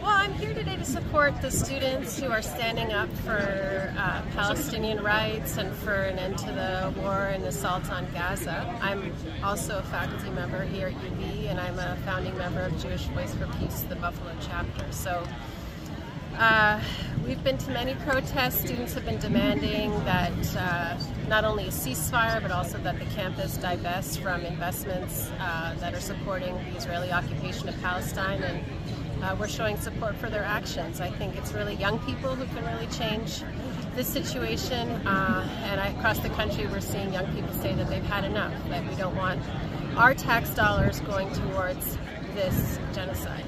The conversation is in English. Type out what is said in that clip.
Well, I'm here today to support the students who are standing up for uh, Palestinian rights and for an end to the war and assault on Gaza. I'm also a faculty member here at UB, and I'm a founding member of Jewish Voice for Peace, the Buffalo chapter. So uh, we've been to many protests. Students have been demanding that uh, not only a ceasefire, but also that the campus divest from investments uh, that are supporting the Israeli occupation of Palestine. And uh, we're showing support for their actions. I think it's really young people who can really change this situation. Uh, and I, across the country, we're seeing young people say that they've had enough, that we don't want our tax dollars going towards this genocide.